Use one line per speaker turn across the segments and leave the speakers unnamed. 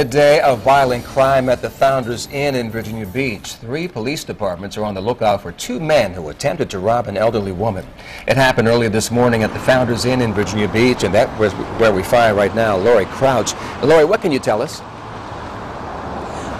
A day of violent crime at the Founders Inn in Virginia Beach. Three police departments are on the lookout for two men who attempted to rob an elderly woman. It happened earlier this morning at the Founders Inn in Virginia Beach, and that was where we find right now Lori Crouch. Lori, what can you tell us?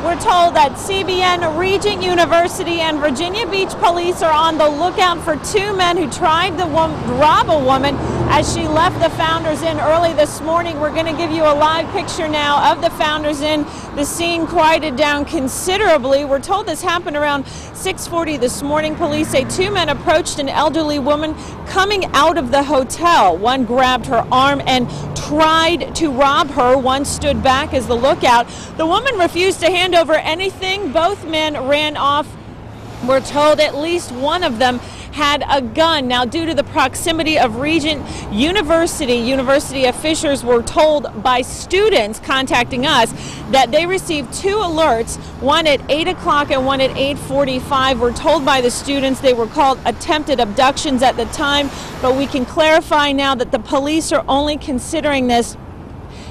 We're told that CBN, Regent University, and Virginia Beach police are on the lookout for two men who tried to rob a woman as she left the Founders Inn early this morning. We're going to give you a live picture now of the Founders Inn. The scene quieted down considerably. We're told this happened around 6:40 this morning. Police say two men approached an elderly woman coming out of the hotel. One grabbed her arm and tried to rob her. One stood back as the lookout. The woman refused to hand over anything. Both men ran off. We're told at least one of them had a gun. Now, due to the proximity of Regent University, university officials were told by students contacting us that they received two alerts, one at 8 o'clock and one at 8.45. We're told by the students they were called attempted abductions at the time, but we can clarify now that the police are only considering this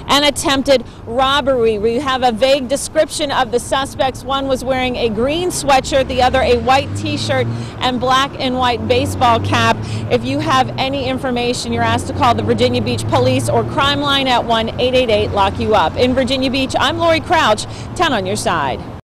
an attempted robbery. We have a vague description of the suspects. One was wearing a green sweatshirt, the other a white t-shirt and black and white baseball cap. If you have any information, you're asked to call the Virginia Beach Police or Crime Line at 1-888-LOCK-YOU-UP. In Virginia Beach, I'm Lori Crouch, 10 on your side.